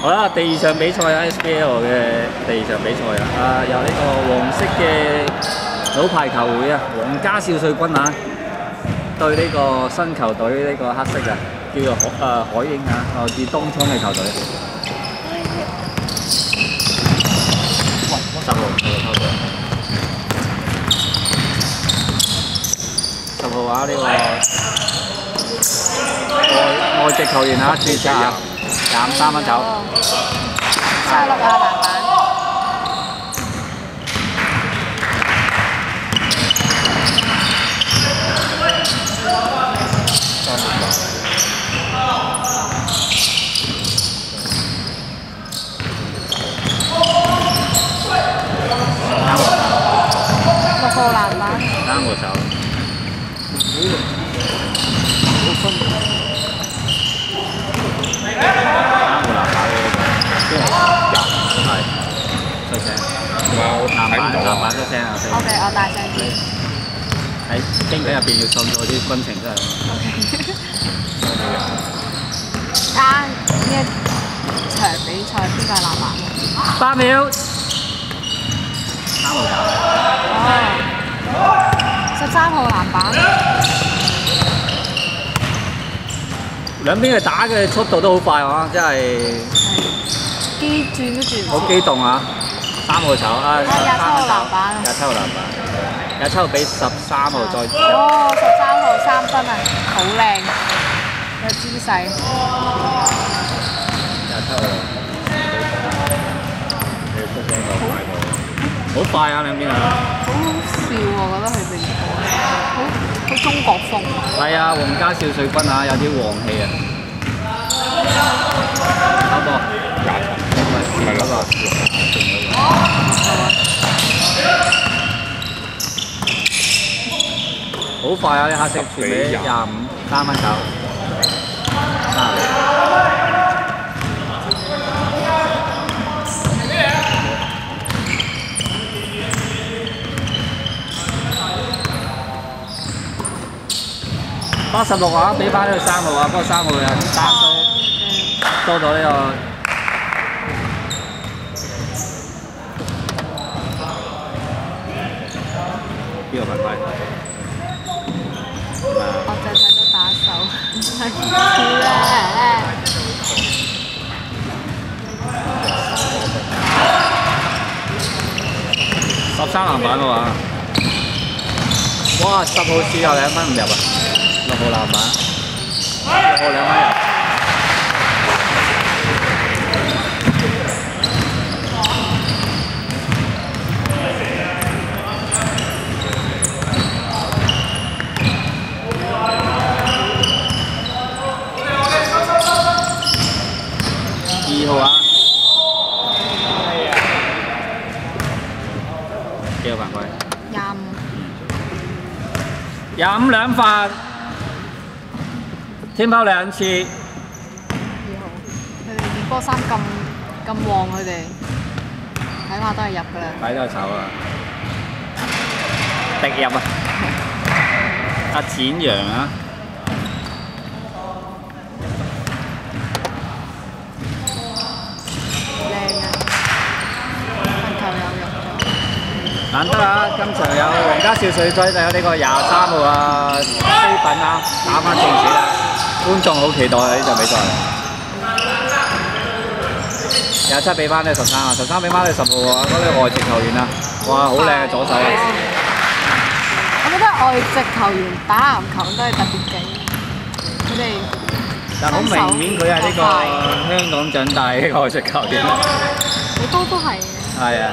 好啦，第二場比賽啊，SBL 嘅第二場比賽啊，啊由呢個黃色嘅老牌球會啊，皇家少帥軍啊，對呢個新球隊呢個黑色啊，叫做海誒海鷹啊，來自東涌嘅球隊。十號十號球隊。十號啊，呢、個外外籍球員啊，注冊啊，廿三蚊走。沙律啊，籃板。六號籃板。三個手。三個籃板嘅呢個，係籃板籃板出聲啊！OK，我大聲啲。喺傾偈入邊要創造啲軍情真係。啊！呢一場比賽邊個係籃板？八秒。三個手。哦，十三號籃板。兩邊嘅打嘅速度都好快啊！真係係機轉都轉唔好切。激動啊！三號手啊！廿七號籃板廿七號籃板，廿七號比十三號再哦，十三號三分啊，好靚，有姿勢。廿七號。好快啊！兩邊啊！好好笑喎，我覺得佢哋好好中國風。係啊，皇家少帥軍啊，有啲黃氣啊！打波，唔好快啊！啲黑色傳俾廿五三蚊走。啊八十六啊，俾翻呢個三號啊，不過三號嘅單多多咗呢個犯規？我隻隻都打手，係咧。十三籃板嘅話，哇！十號輸有兩分唔入啊，六號籃板，六號兩分入。二號啊！幾個犯規？廿五。廿五兩罰，天拋兩次，二號，佢哋練波衫咁咁旺，佢哋睇下都係入噶啦。睇都手啊！滴入啊！阿展陽啊！靚啊！份球又入咗。難得啊！今場有皇家少帥隊，就有呢個廿三號啊飛品啊打翻正選啦！觀眾好期待呢場比賽。廿七俾翻呢十三啊，十三俾翻呢十號啊，嗰啲外籍球員啊，哇好靚嘅左手啊！我覺得外籍球員打籃球都係特別勁，佢哋但好明顯佢係呢個香港長大嘅外籍球員。好多都係，係啊，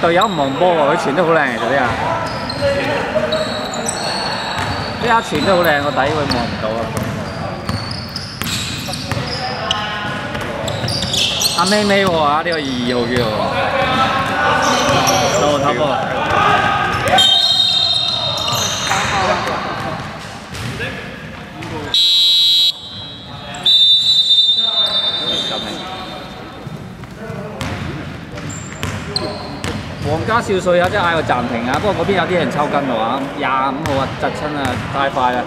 隊友唔望波喎，佢傳得好靚其實呢下。呢下傳得好靚，個底佢望唔到啊！阿妹妹喎，啊呢個二號叫喎，到頭波。皇家少帥啊，即係嗌我暫停啊！不過嗰邊有啲人抽筋嘅話，廿五號啊，窒親啊，太快啦！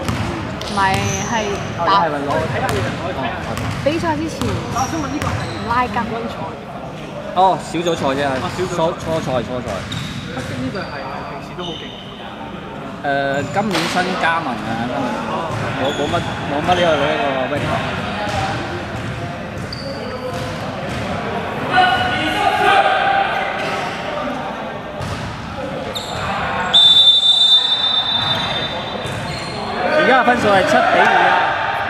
唔係係你打係咪攞睇下你人攞哦比賽之前拉筋哦，小組賽啫，初初賽初賽。黑色呢隊係平時都好勁。誒、今年新加盟啊，今年冇冇乜冇乜呢個呢個咩而分數係七比二啊，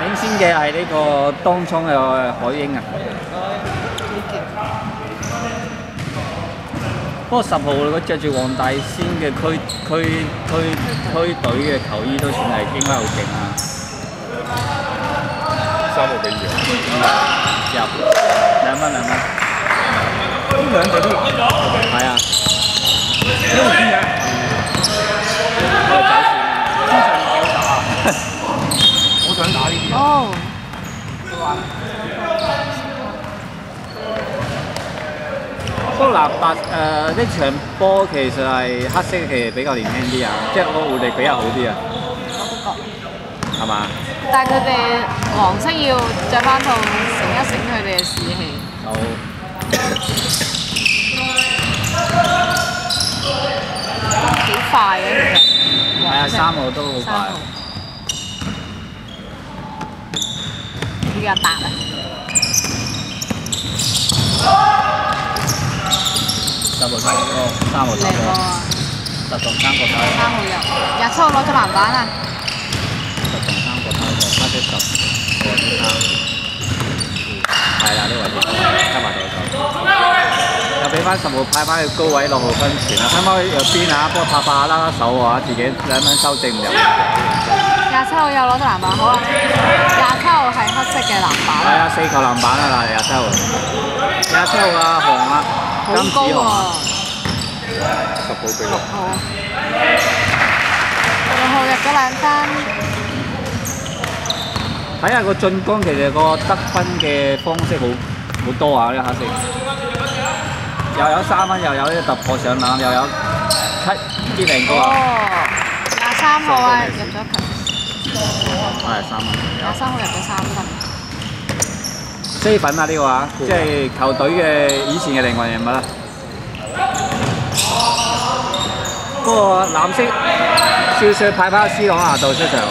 領先嘅係呢個當沖嘅海英啊。不過十號嗰着住黃大仙嘅區區區區隊嘅球衣都算係應該好勁啊！三個比二。入。兩蚊兩蚊，呢兩隊都係啊，因為點解？我哋走經常唔夠打。我想打呢啲。哦，線。不過嗱白誒呢場波其實係黑色嘅，其實比較年輕啲啊，即係個活力比較好啲啊，我都覺。係嘛？但係佢哋黃色要着翻套醒一醒佢哋嘅士氣。好。幾快嘅其實。係啊，三號都好快三號。比較大啊！十號三號哦，三號靚三號，波啊！十同三個睇。三號入，廿七號攞咗籃板啊！十同三個睇個，加啲十個先啱。係啦，呢個位置加埋到手。又俾翻十號派翻去高位六號分前啦，睇翻去右邊啊，不過拍拍下拉拉手喎，自己兩蚊收正唔入。廿七號又攞到籃板，好啊！廿七號係黑色嘅籃係板，啊，四球籃板啊嗱，廿七號，廿七號啊，紅啊，好金子紅。高喎！十號俾六號，六號入咗兩分，睇下個進攻其實個得分嘅方式好好多啊！呢個黑色又有三分，又有呢個突破上籃，又有七啲零個啊！哦！廿三號啊，入咗球，係三分。廿三號入咗三分，飛粉啊呢個啊，即係球隊嘅以前嘅靈魂人物啦。不過藍色少少派翻 C 朗牙度出場喎。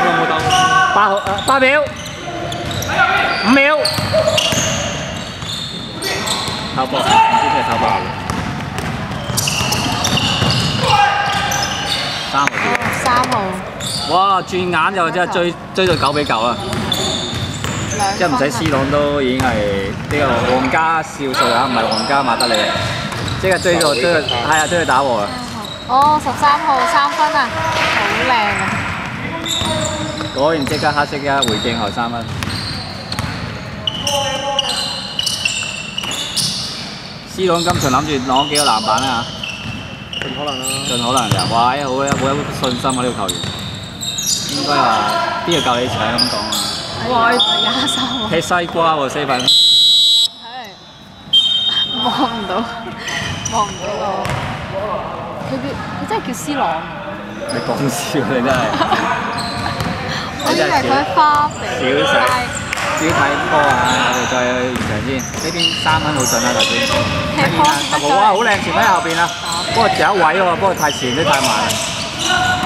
我有冇鬥？八號誒八秒，五秒，透波，唔知咩透波。三號哦三號哇！轉眼就真係追追到九比九啦，兩即係唔使 C 朗都已經係呢個皇家少數啊，唔係皇家馬德里，即刻追到追到係啊追到打和啊！哦，十三號三分啊，好靚啊！果然即刻黑色一回敬後三分。C 朗今場諗住攞幾個籃板啊？盡可能啦。盡可能㗎，哇！好有好有信心啊！呢、個球員應該話邊個教你搶咁講啊？哇！廿三號，踢西瓜喎四分，係望唔到，望唔到個。佢叫佢真係叫斯朗，你講笑你真係 我以為佢花肥小細少睇波啊！我哋再去現場先，呢邊三分好準啊頭先。踢波哇，好靚前喺後邊啊！不過仲有一位喎，不過太前都太慢啦。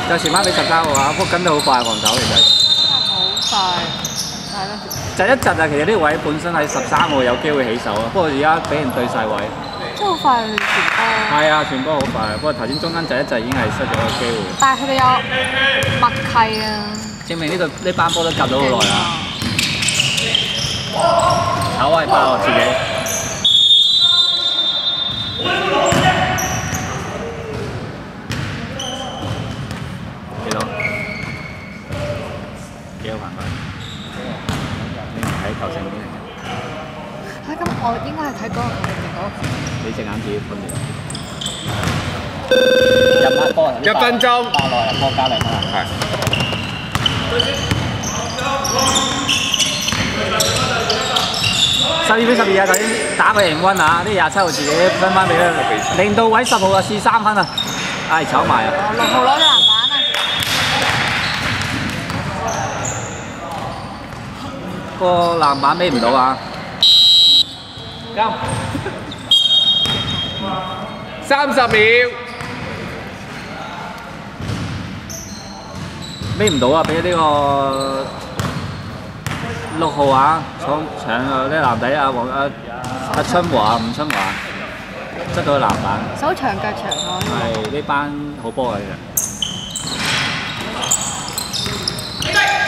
就前翻俾十三號啊，不過跟得好快防守其實。真係好快，係咯。窒一窒啊！其實呢位本身係十三號有機會起手啊，不過而家俾人對晒位。真係好快去傳波，係啊，傳波好快，不過頭先中間窒一窒已經係失咗個機會，但係佢哋有默契啊！證明呢度呢班波都夾咗好耐啦。勁啊炒威爆自己。幾多？幾多環佢？你唔睇球證面嚟嘅？咁我應該係睇嗰個嗰個球？你隻眼自己判斷。入？一分鐘八內入波加零啊！係。十二比十二啊！頭先打個贏温啊，啲廿七號自己分翻俾佢。零到位十號啊，試三分啊！唉，炒埋啊！哦，六號攞咗籃板啊！個籃板孭唔到啊！金三十秒，孭唔到啊！俾呢個六號啊，搶搶啊！呢籃底啊，黃啊阿春華、吳春華執到個籃板。手長腳長我呢係呢班好波嚟嘅。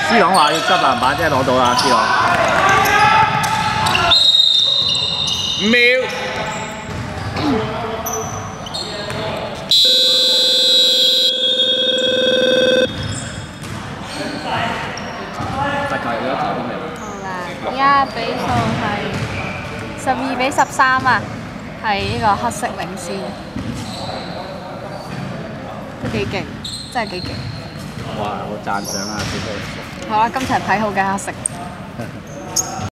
C 朗話要執籃板，即係攞到啦！C 朗五秒。好啦，而家比數係十二比十三啊，係呢個黑色領先，都幾勁，真係幾勁。哇！我讚賞啊，小飛。好啦，今場睇好嘅黑色。